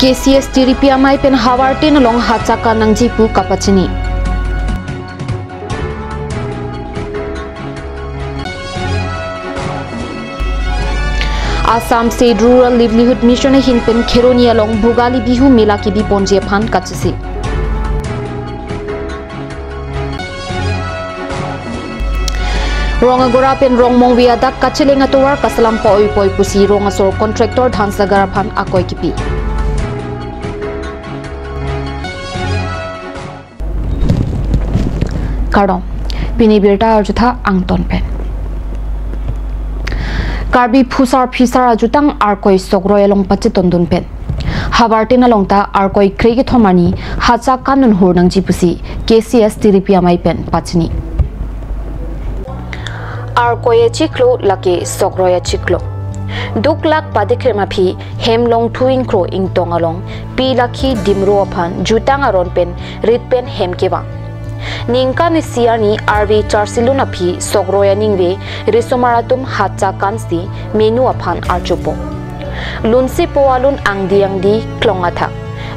KCS TRPMI pen Hawartin along Hachaka Nangjipu Kapachini. Assam State Rural Livelihood Mission Hinpen Kheroni along Bhugali Bihu Mela Kibi Ponje Phan Kachisi. Ronga gora pen rong mong via dak kachilenga tuwar kasalam po oi poi pusi ronga sor contractor dhan sagar phan akoi kipi. কারণ। পিনি বিরটা অযথা আংতন পেন। কার্বি ফুসার ফিসার আজুতাং আর কই সগ্র এলং পাচে তন্দুন পেন। হাবার টেনা লংটা আর কই ক্রেগে থমানি হাচা কানুন হুরনাং জিপুসি কেসিএস তিরিপি আমাই পেন পাচনি। আর কয়ে চিকলো লাকে সগ্রয়া চিকলো দুক লাখ পাদিখের মাফি হেমলং থুইং ক্রো ইং তঙালং পি লাখি ডিমরো অফান জুতাং আরন পেন রিত পেন হেমকেবা নিংকা নি সিয়ানি আরবি চারসিলু নাফি সগ্রয়া নিংবে রিসোমারাতুম হাচা কানসি মেনু আফান আরচুপো লুনসি পোয়ালুন আংদি আংদি ক্লঙা থাক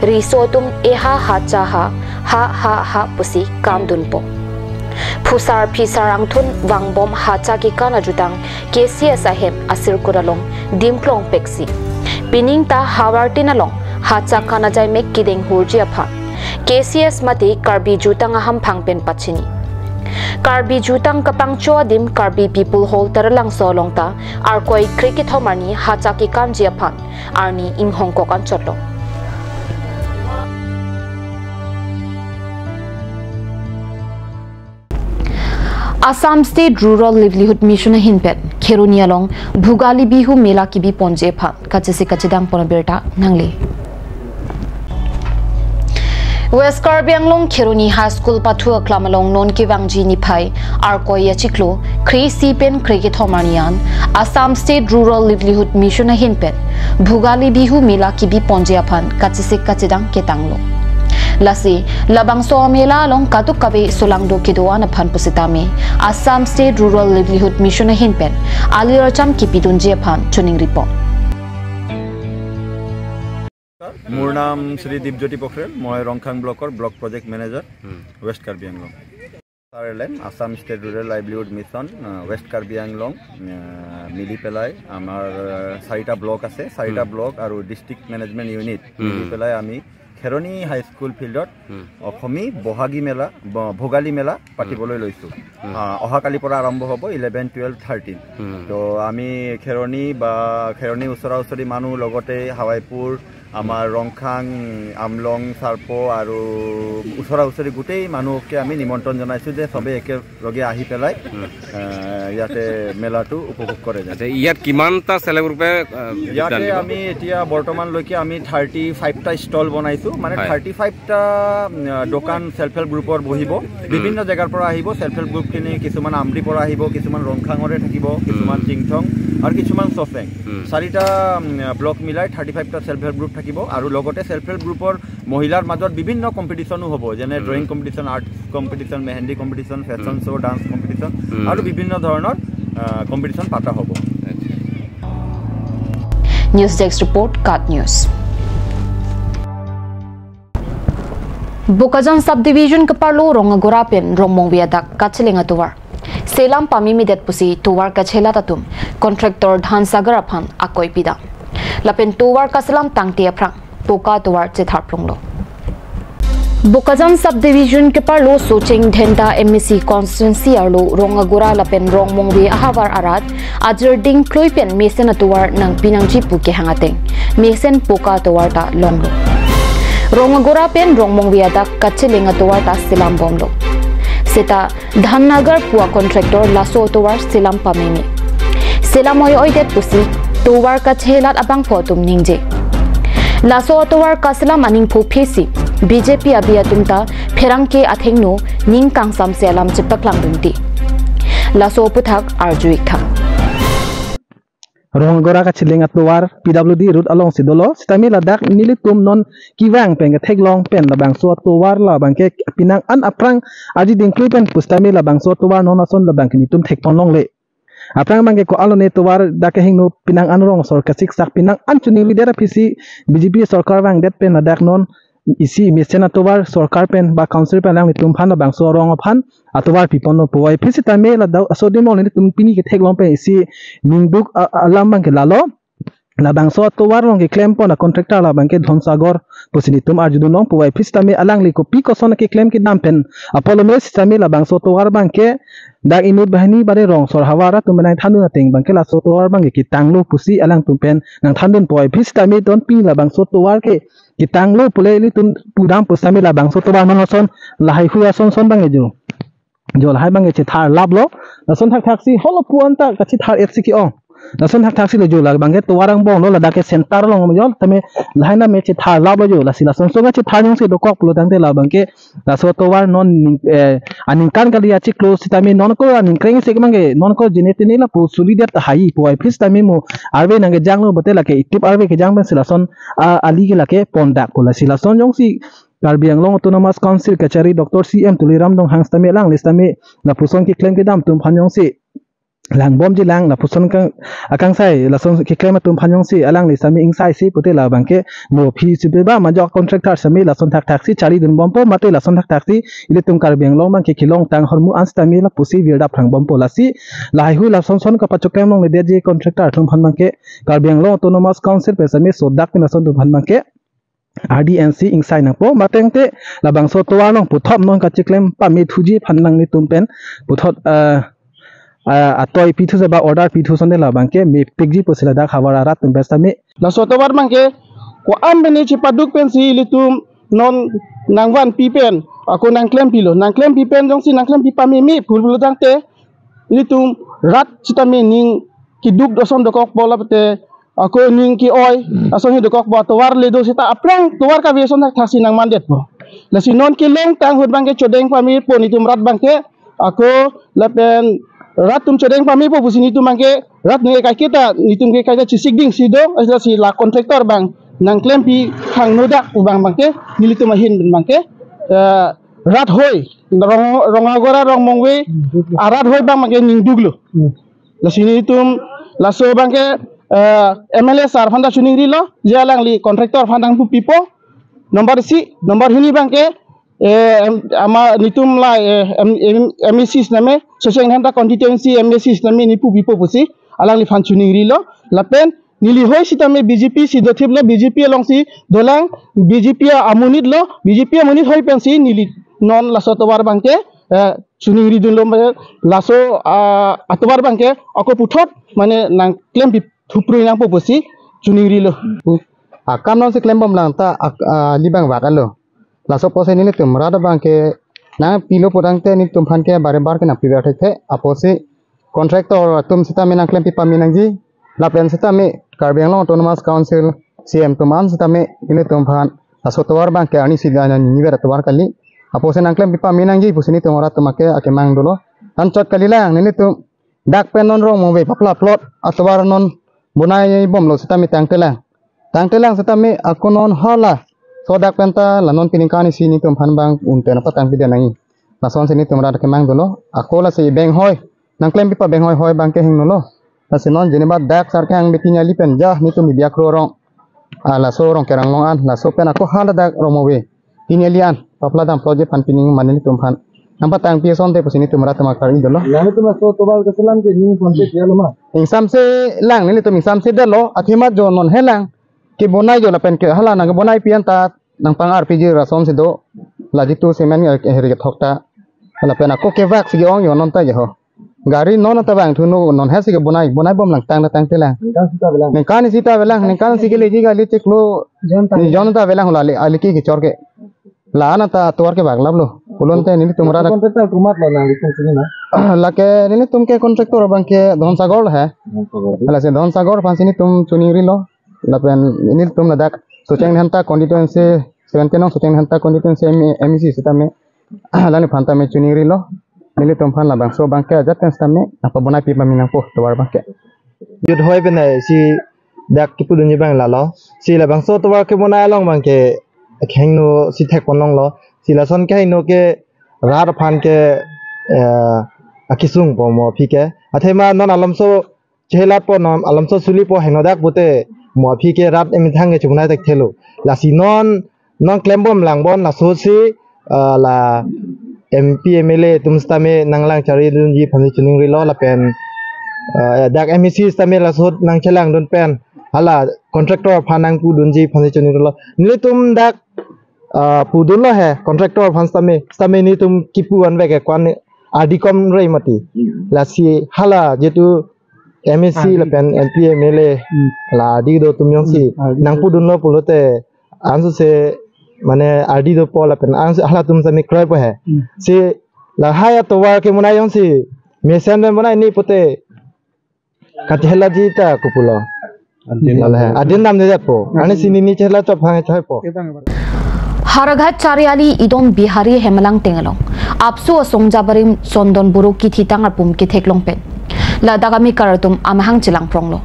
রিসোতুম এহা হাচা হা হা হা হা পুসি কামদুনপো phusar phisar angthun wangbom hacha ki kana jutang KCS ahem asir kuralong dimklong peksi pining ta hawartin along hacha kana jai mek kideng hurji apha KCS mati karbi jutang aham phangpen pachini karbi jutang kapang dim karbi people hall taralang solong ta ar koi cricket homani hacha ki kanji aphan arni ing hong kong an chotlo Assam State Rural Livelihood Mission Hinpet Kherunialong Bhugali Bihu Mela Kibi Ponje Pha Kachisi Kachidang Pona Berta Nangli West Karbi Anglong Kheruni High School Pathua Klamalong Non Kivangji Niphai Arkoi Yachiklo Kri Sipen Krike Thomanian Assam State Rural Livelihood Mission Hinpet Bhugali Bihu Mela Kibi Ponje Phan Kachisi Kachidang Ketanglo lasi labang so mela long katuk kabe solang do kidoa na phan pusitame assam state rural livelihood mission hin pen ali racham ki pidun je phan chuning report মোৰ নাম শ্ৰী দীপজ্যোতি পোখৰেল মই ৰংখাং ব্লকৰ block project manager west Karbi Anglong. Sir এলেন Assam state rural livelihood mission west Karbi Anglong মিলি পেলাই আমাৰ চাৰিটা block আছে চাৰিটা ব্লক আৰু ডিষ্ট্ৰিক্ট মেনেজমেণ্ট ইউনিট মিলি পেলাই আমি খেৰণী হাইস্কুল ফিল্ডত অসমী বহাগী মেলা ভোগালী মেলা পাতিবলৈ লৈছোঁ। অহাকালিৰ পৰা আৰম্ভ হ'ব ইলেভেন টুৱেল্ভ থাৰ্টিন তো আমি খেৰণী বা খেৰণী ওচৰা ওচৰি মানুহ লগতে হাৱাইপুৰ আমাৰ ৰংখাং আমলং চাৰ্প আৰু ওচৰা ওচৰি গোটেই মানুহকে আমি নিমন্ত্ৰণ জনাইছোঁ যে চবেই একেলগে আহি পেলাই ইয়াতে মেলাটো উপভোগ কৰে ইয়াত কিমানটা চেলেব গ্ৰুপে ইয়াতে আমি এতিয়া বৰ্তমানলৈকে আমি থাৰ্টি ফাইভটা ষ্টল বনাইছোঁ মানে থাৰ্টি ফাইভটা দোকান চেল্ফ হেল্প গ্ৰুপৰ বহিব। বিভিন্ন জেগাৰ পৰা আহিব চেল্ফ হেল্প গ্ৰুপখিনি কিছুমান আমৰিৰ পৰা আহিব কিছুমান ৰংখাঙৰে থাকিব কিছুমান টিংথং আৰু কিছুমান চফেং চাৰিটা ব্লক মিলাই থাৰ্টি ফাইভটা চেল্ফ হেল্প গ্ৰুপ থাকিব আৰু লগতে চেল্ফ হেল্প গ্ৰুপৰ মহিলাৰ মাজত বিভিন্ন কম্পিটিশ্যনো হ'ব যেনে drawing competition art competition mehendi competition fashion show' dance competition আৰু বিভিন্ন ধৰণৰ কম্পিটিশ্যন পতা হ'ব। News desk report cut news Bokajan sub division কপালো রঙগোরা পেন রমংবিয়া দাক কাছেলেঙা তোয়ার সেলাম পামি মিদেত পুসি তোয়ার কাছেলা তাতুম কন্ট্রাক্টর ধান সাগর Affan আকয় পিদা lapen tuwar kasalam tangtia phrang toka tuwar chethar plonglo Bokajan sub division के पर लो सोचिंग ढेंटा एमएससी कॉन्स्टिटेंसी आर लो रोंगागुरा लपेन रोंग मोंगवे अहावार आरात आजर डिंग क्लोइपेन मेसेन तुवार नंग पिनंगजी पुके हंगातें मेसेन पोका तुवार ता लोंगलो रोंगागुरा पेन रोंग मोंगवे अदा कच्चे लेंगा तोवार ता सिलाम बोंगलो सेता धननगर पुआ कॉन्ट्रैक्टर लासो तोवार सिलाम पामेमी सिलाम ओय ओय देत पुसी tuwar ka chelat abang pho tum ningje laso towar kasla maning phu phesi bjp abi atum ta pherang ke atheng no ning kang sam se alam che ti laso puthak arjuik thak rohangora ka chiling atwar pwd rut along sidolo stami ladak nilitum non kiwang peng theklong pen labang so tuwar la bangke pinang an aprang aji dingkli pen pustami labang so tuwar non ason labang kini tum thekponlong le aprang bangke ko alone towar dake hingno pinang anrong sorka sik sak pinang anchuni lidera pisi bjp sarkar bang det pen adak non isi mesena towar sarkar pen ba council pen lang tum phan bang so rong phan atowar pipon no powai pisi tame la daw asodin mo ni tum pini ke thek long pe isi mingduk alam bang ke lalo la bangso to war long ke claim po na la bangke dhonsagor. Posini tum arjudu nong puwai pis tami alang liko pi ko ke claim ki dam pen war bangke dak imut bahani bare rong sor hawara tum nang thandu na teng bangke la so to war bangke ki tanglo pusi alang tum pen. Nang thandun puwai pis tami don pi la bangso to war ke ki tanglo pule li tum pudam pusami la bangso to war man son. La hai son son bange jo. Jo la hai bange chi thar lablo la son thak thak si holo ka thar etsi ki ong nasun hak taksi lojo lag bangke to warang bong lo la sentar long mo jol tame laina me chi thar la bojo la sila son songa chi thar si do kok pulo dangte la bangke la so to war non aning kan kali achi close tame non ko aning kreng se mangi non ko jinete ni pu suli det hai pu ai pis tame mo arbe nange jang lo bote la ke tip arbe ke jang ben sila son ali ke la ke ko la sila son jong si Karbiang Long Autonomous Council Kachari Dr. CM Tuliram Dong Hangs Tame Lang Listame La Puson ki claim ke dam tum phanyong si lang bom ji lang la puson kang akang sai la son ki klema tum phanyong si alang ni sami ing sai si pute la bangke no phi si be ba ma jok contractor sami la son thak thak si chari dun bom po mate la son thak thak si ile tum kar beng long bang ki kilong tang hormu ans sami la pusi virda phang bom po la si. Lai hai hu la son son ka pa kem long le de ji contractor tum phan bangke kar beng long autonomous council pe sami so dak na son tum phan bangke RDNC inside nang po mateng te labang so to anong puthop non ka chiklem pa mi thuji phan nang ni tum pen puthot uh, atoi pithu sa ba order pithu sonde la bangke me pigji posila da khabar arat tum besta me la soto war bangke ko am bene chi paduk pen si litum non nangwan pi pen ako nang klem pilo nang klem pi pen jong si nang klem pi pa mi mi phul phul dang te litum rat chita me ning ki duk doson dokok bola te ako ning ki oi aso hi dokok bo to war le do sita aprang to war ka vi son thasi nang mandet bo la si non ki leng tang hud bangke chodeng pa mi pon itum rat bangke ako lapen rat tum cedeng pami po busi tu mangke rat nge kai kita nitu nge kai ci sigding sido asa si la kontraktor bang. Nang klempi hang noda u bang bangke nilitu mahin bang bangke eh, rat hoy rong rong agora rong mongwe arat hoy bang mangke ning duglo la sini nitu la so bangke eh, MLS sar fanda chuning rilo jalang li kontraktor fandang pu pipo. Nomor si nomor hini bangke si nomor hini bangke ama nitum la MEC name sosial hanta constituency MEC name nipu bipo pusi alang li fan chuning rilo lapen nili hoi sita me BJP si dothip lo BJP along si dolang BJP amunit lo BJP amunit hoi pen si nili non laso tobar bangke chuning ri dun lo laso atobar bangke ako puthot mane nang claim thupru nang po pusi chuning ri lo akam non si claim bom lang ta libang wakan lo laso pose ni tum rada bangke na pilo podang ni tum phan ke bare bar ke na pi bathek the apose contractor tum sita me nang klem pi paminang ji la plan sita me karbeng long autonomous council cm tum an sita me ini tum phan aso tawar bangke ani sigana ni ber tawar kali apose nang klem pi paminang ji pusini tum ora tumake ake mang dolo an chot kali lang ni tum dak pen non rong mo be papla plot atwar non bunai bom lo sita me tang telang tang telang sita me akonon hala so dak penta la non pining kani sini tum phan bang un te na patang pide nai la son sini tum ra ke mang dolo. Ako la se beng hoy nang klem pipa beng hoy hoy bang ke hing no lo la se non jeni ba dak sar ke ang betinya li pen. Ja ni tum biya kro rong. Ala so rong kerang long an. La so pen ako hala dak romo we. Tinya li an papla dam project pan pining manin tum phan nampak tang pia son te posini tum ra tama kari dolo. La ni tum so to bal ke selam ke? Ni kon te ya lo ma insam se lang ni tum insam se delo athima jo non helang. Ki bonai jo la pen ke hala na bonai pian ta nangpang RPG rasom sido lajitu semen ya heri thokta la pena ko ke vax gi ong yonon ta jeho gari non ta bang thunu non has ge bunai bunai bom lang tang tang tela ne kan sita vela ne kan sike leji ga li tiklo jonta vela hula le ali ki ki chorke la na ta towar के भाग लाबलो बोलन ते नीली तुमरा contractor तुमात ला ना लिखन से ना लके नीली तुमके कॉन्ट्रैक्टर बन के धनसागर है धनसागर है से धनसागर फांसी नी तुम चुनी री लो लपेन नीली तुम Ladakh sochang hanta constituency seventeen nong sochang hanta constituency MEC sita me lani phanta me chuni ri lo nili tum phan la bang so bang ke jaten sta me apa bonai pi minang po to war bang ke yut hoi ben này si dak ki pudun ni bang la lo si la bang so to war ke mona long bang ke kheng no si thek kon long lo si la son ke no ke rar phan ke akisung po mo phike athema non alamso chelat po non alamso suli po henodak หมอพี่เกรัดเอ็มทั้งเงชุมนายตะเทลุลาสีนอนน้องเคลมบอมหลังบอนลาโซซีเอ่อลาเอ็มพีเอเมเลตุมสตาเมนังลังจารีดุนยีพันธุชนึงริลอลาเป็นเอ่อดักเอ็มซีสตาเมลาโซนังเชลังดุนเป็นฮัลล่ะคอนแทคเตอร์พานังกูดุนยีพันธุชนึงริลอนี่ตุมดักเอ่อผู้ดุนละแฮคอนแทคเตอร์พันสตาเมสตาเมนี่ตุมกิปูวันเวกกวันอาดีคอมเรมตีลาซีฮัลล่ะเจตู MSC lapen NPA mele la di do tum yong si nang pu dun lo pu lo te an su se mane RD do po lapen an su ahla tum sa mi kloi po he si la haya to war ke muna yong si me sen ne muna ni pute katela ji ta kupulo adin nam ne japo ane sini ni chela chop hang chai po हाराघाट Chariali इदोम Bihari हेमलांग टेंगलों आपसु असोंगजाबरिम सोंदोन बुरु की थी तांगर पुम की थेकलों पेन ladagami karatum amahang chilang pronglo.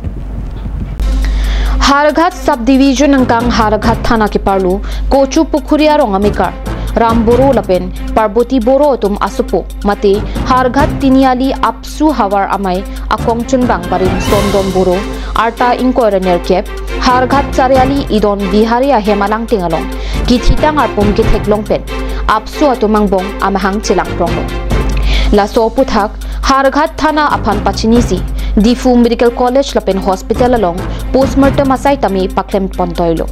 Harghat sub division অঙ্কাং Harghat থানা কি পারলু কোচু পুখুরিয়া রঙামিকার রাম বোরো লাপেন পার্বতী বোরো তুম আসুপো মাতে হারঘাট তিনিয়ালি আপসু হাওয়ার আমায় আকংচুন বাংবারিম সন্দম বোরো আর্তা ইংকয়রনের কেপ হারঘাট চারিয়ালি ইদন বিহারিয়া হেমালাং টিঙালং কি থিতাং আর পুমকি থেকলং পেন আপসু আতুমাং বং আমাহাং চিলাং প্রঙ্গ so puthak harghat thana aphan pachini si difu medical college lapen hospital along postmortem asai tami paklem pontoilo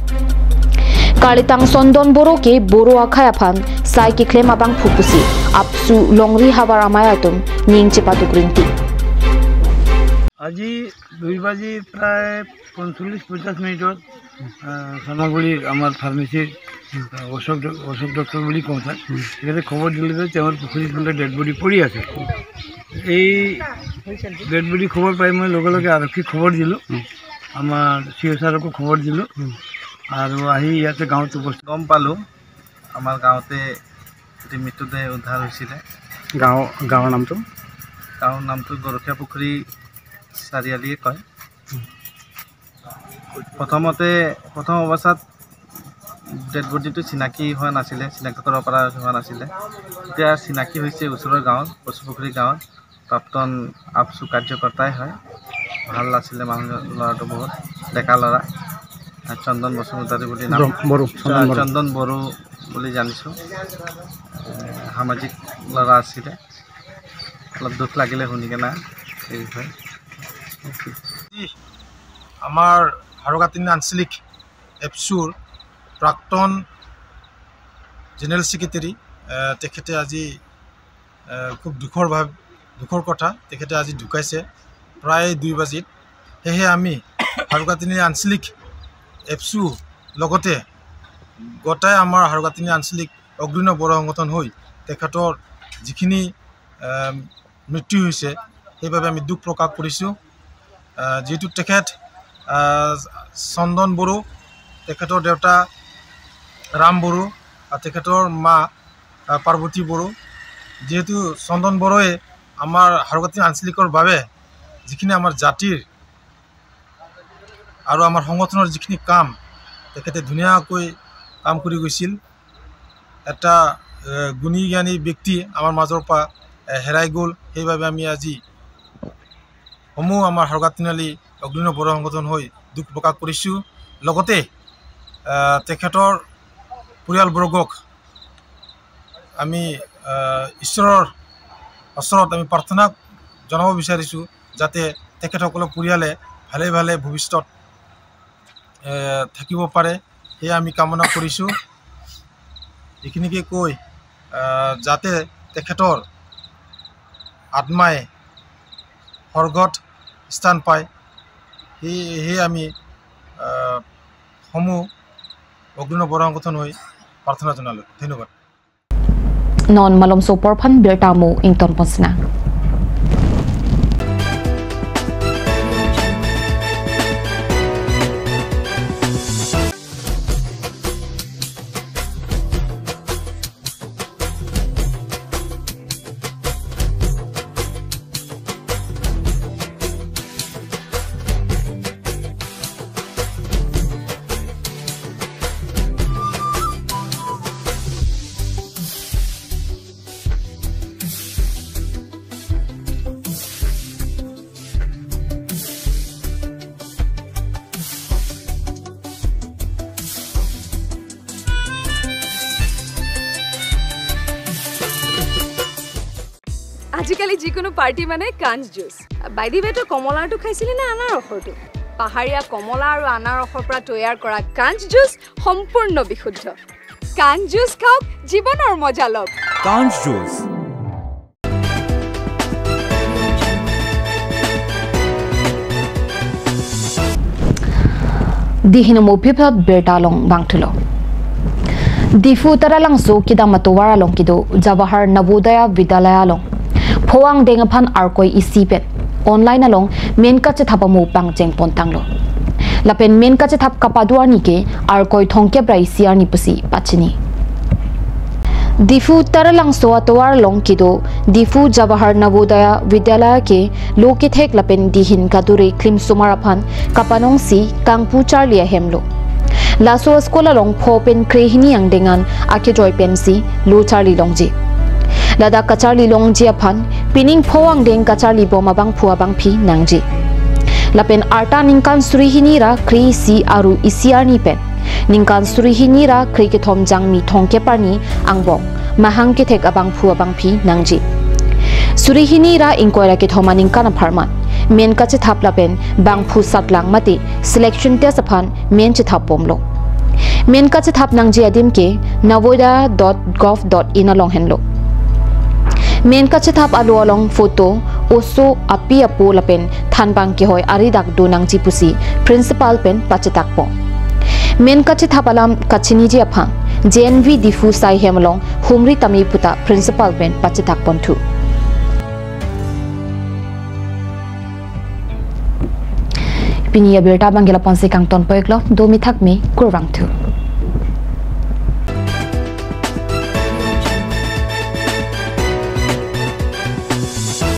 কালিতাং চন্দন বড়োকে বড়ো আখায় আফান সাই কি ক্লেম আবাং ফুপুসি আপসু লংরি হাবার আমায় আতুম নিং চেপা দুগ্রিন্তি আজি দুই বাজি প্ৰায় পঞ্চল্লিছ পঞ্চাছ মিনিটত সোণাগুৰিৰ আমাৰ ফাৰ্মেচীৰ অশোক অশোক ডক্টৰ বুলি কওঁ তাত তেখেতে খবৰ দিলে যে তেওঁৰ পুখুৰীত বোলে ডেড বডি পৰি আছে। এই ডেড বডি খবৰ পাই মই লগে লগে আৰক্ষীক খবৰ দিলোঁ। আমাৰ চি এছ আৰকো খবৰ দিলোঁ। আৰু আহি ইয়াতে গাঁৱত উপস্থিত গম পালোঁ আমাৰ গাঁৱতে এটি মৃতদেহ উদ্ধাৰ হৈছিলে। গাঁও গাঁৱৰ নামটো? গাঁৱৰ নামটো গৰখীয়া পুখুৰী চাৰিআলিয়ে কয়। প্ৰথমতে প্ৰথম অৱস্থাত ডেড বডিটো চিনাকি হোৱা নাছিলে চিনাক্ত কৰিব পৰা হোৱা নাছিলে। এতিয়া চিনাকি হৈছে ওচৰৰ গাঁৱত কচুপুখুৰী গাঁৱত। প্ৰাক্তন আপচু কাৰ্যকৰ্তাই হয়। ভাল আছিলে মানুহ ল'ৰাটো বহুত। ডেকা ল'ৰা। চন্দন বসুমতাৰী বুলি নাম। চন্দন বড়ো বুলি জানিছোঁ। সামাজিক ল'ৰা আছিলে। অলপ দুখ লাগিলে শুনি কেনে এই বিষয়ে আমাৰ হাৰুকাটিনী আঞ্চলিক এপচুৰ প্ৰাক্তন জেনেৰেল ছেক্ৰেটেৰী তেখেতে আজি খুব দুখৰ ভাৱ দুখৰ কথা তেখেতে আজি ঢুকাইছে। প্ৰায় দুই বাজিত। সেয়েহে আমি হাৰুকাটিনী আঞ্চলিক এপচু লগতে গোটাই আমাৰ হাৰুকাটিনী আঞ্চলিক অগ্ৰণীয় বড়ো সংগঠন হৈ তেখেতৰ যিখিনি মৃত্যু হৈছে সেইবাবে আমি দুখ প্ৰকাশ কৰিছোঁ। যিহেতু তেখেত চন্দন বড়ো তেখেতৰ দেউতা ৰাম বড়ো আৰু তেখেতৰ মা পাৰ্বতী বড়ো। যিহেতু চন্দন বড়োৱে আমাৰ হাৰুকাটী আঞ্চলিকৰ বাবে যিখিনি আমাৰ জাতিৰ আৰু আমাৰ সংগঠনৰ যিখিনি কাম তেখেতে ধুনীয়াকৈ কাম কৰি গৈছিল। এটা গুণী জ্ঞানী ব্যক্তি আমাৰ মাজৰ পৰা হেৰাই গ'ল। সেইবাবে আমি আজি সমূহ আমাৰ হাৰুকাটিনালী অগ্ৰণীয় বড়ো সংগঠন হৈ দুখ প্ৰকাশ কৰিছোঁ। লগতে তেখেতৰ পৰিয়ালবৰ্গক আমি ঈশ্বৰৰ ওচৰত আমি প্ৰাৰ্থনা জনাব বিচাৰিছোঁ যাতে তেখেতসকলৰ পৰিয়ালে ভালে ভালে ভৱিষ্যত থাকিব পাৰে। সেয়া আমি কামনা কৰিছোঁ। এইখিনিকে কৈ যাতে তেখেতৰ আত্মাই স্বৰ্গত স্থান পায়। সেই সেয়ে আমি সমূহ অগ্ৰণীয় বড়ো সংগঠন হৈ প্ৰাৰ্থনা জনালোঁ। ধন্যবাদ। malom so porphan bertamu ington posna আজিকালি যিকোনো পাৰ্টি মানে কাঞ্চ জুচ। বাইদি বাইতো কমলাৰটো খাইছিলি নে আনাৰসৰটো? পাহাৰীয়া কমলা আৰু আনাৰসৰ পৰা তৈয়াৰ কৰা কাঞ্চ জুচ সম্পূৰ্ণ বিশুদ্ধ। কাঞ্চ জুচ খাওক জীৱনৰ মজা লওক। কাঞ্চ জুচ। mo long bangtulo difu taralang so kidang matuwara long kido jawahar navodaya vidyalaya long พวงเดงพันอาร์กอยอีซีเป็ดออนไลน์นั่นลงเมนก็จะทับมูปังเจงปนตังโลละเป็นเมนก็จะทับกับปาดัวนี่เกอาร์กอยทองเก็บไรซีอาร์นี่ปสีปัจจินีดิฟูตระลังสวตัวลงคิโดดิฟูจาวหาร์นวุดายวิทยาลัยเกโลกิเทกละเป็นดีหินกัดูเรคลิมสุมาราพันกับปนงซีกังพูชาร์เลียเฮมโลลาสวสกุลลงพอเป็นเครหินียังเดงันอาเคจอยเป็นซีลูชาร์ลีลงจี Lada kacharli longji apan pining phowang deng kacharli boma bang phua bang phi nangji. Lapen arta ningkan surihini ra kri si aru isiar ni pen. Ningkan surihini ra kri ke thom jang mi thong ke parni angbong mahang ke thek abang phua bang phi nangji. Surihini ra inkwara ke thoma ningkan aparman. Men ka che thap lapen bang phu sat lang mati selection test apan men che thap pom lo. মেন কাছে থাপ নাং জিয়াদিমকে নবোদা dot gov dot in লং হেনলো เมนกัชทับอดวลองฟูตอุสุอปิยปูละเป็นทันบางกิหอยอริดักดูนังจิปุสีพรินซิปัลเป็นปัจจตักปเมนกัชทับอลามกัชนิจิอภัง JNV ดิฟูสายเฮมลองฮุมริตามีปุตาพรินซิปัลเป็นปัจจตักปนทุปินีอเบลตาบังกิลาปอนซิกังตอนปอยกลอดูมิทักมีกุรวังทุก